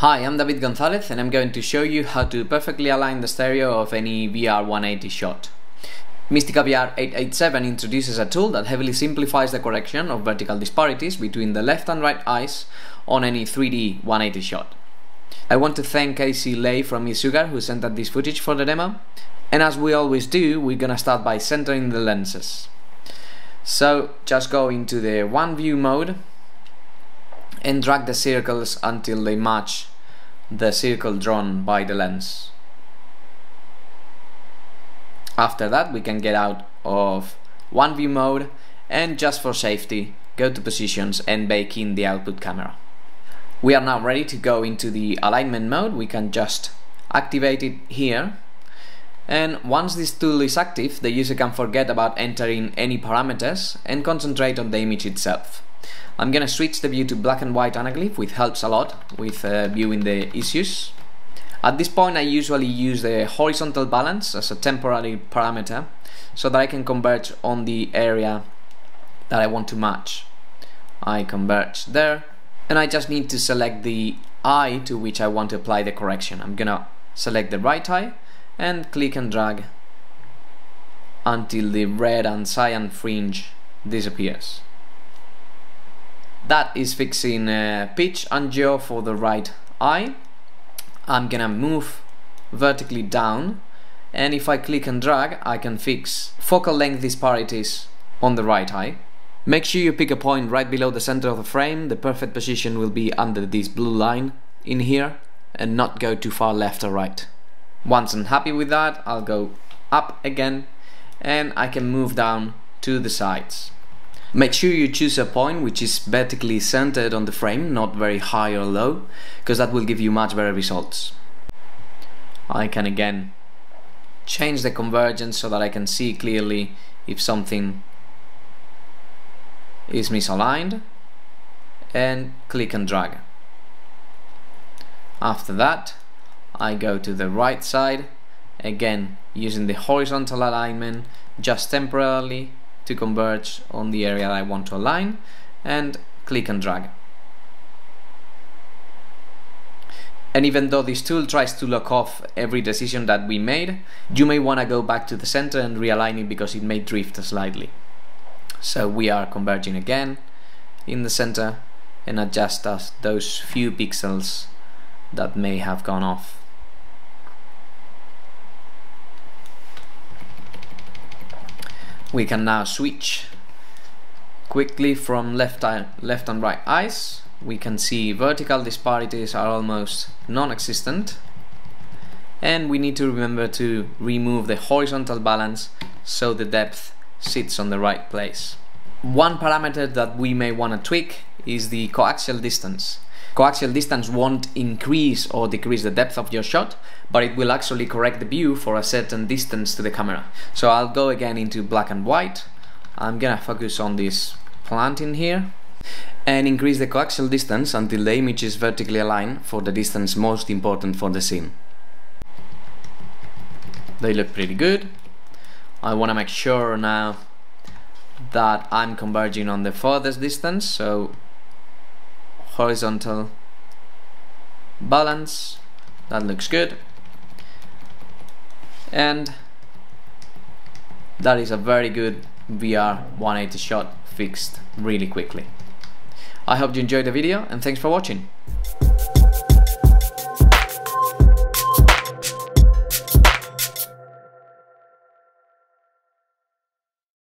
Hi, I'm David Gonzalez and I'm going to show you how to perfectly align the stereo of any VR180 shot. Mistika VR 887 introduces a tool that heavily simplifies the correction of vertical disparities between the left and right eyes on any 3D 180 shot. I want to thank Casey Lay from Isugar who sent us this footage for the demo. And as we always do, we're gonna start by centering the lenses. So just go into the one view mode and drag the circles until they match the circle drawn by the lens. After that we can get out of one view mode and just for safety go to positions and bake in the output camera. We are now ready to go into the alignment mode, we can just activate it here and once this tool is active the user can forget about entering any parameters and concentrate on the image itself. I'm gonna switch the view to black and white anaglyph which helps a lot with uh, viewing the issues. At this point I usually use the horizontal balance as a temporary parameter so that I can converge on the area that I want to match. I converge there and I just need to select the eye to which I want to apply the correction. I'm gonna select the right eye and click and drag until the red and cyan fringe disappears. That is fixing uh, pitch and yaw for the right eye. I'm gonna move vertically down and if I click and drag I can fix focal length disparities on the right eye. Make sure you pick a point right below the center of the frame, the perfect position will be under this blue line in here and not go too far left or right. Once I'm happy with that I'll go up again and I can move down to the sides. Make sure you choose a point which is vertically centered on the frame, not very high or low, because that will give you much better results. I can again change the convergence so that I can see clearly if something is misaligned and click and drag. After that I go to the right side again using the horizontal alignment just temporarily to converge on the area I want to align and click and drag. And even though this tool tries to lock off every decision that we made, you may want to go back to the center and realign it because it may drift slightly. So we are converging again in the center and adjust us those few pixels that may have gone off. We can now switch quickly from left, eye, left and right eyes we can see vertical disparities are almost non-existent and we need to remember to remove the horizontal balance so the depth sits on the right place. One parameter that we may want to tweak is the coaxial distance. Coaxial distance won't increase or decrease the depth of your shot, but it will actually correct the view for a certain distance to the camera. So I'll go again into black and white. I'm gonna focus on this plant in here and increase the coaxial distance until the image is vertically aligned for the distance most important for the scene. They look pretty good. I want to make sure now that I'm converging on the furthest distance, so horizontal balance. That looks good. And that is a very good VR 180 shot fixed really quickly. I hope you enjoyed the video and thanks for watching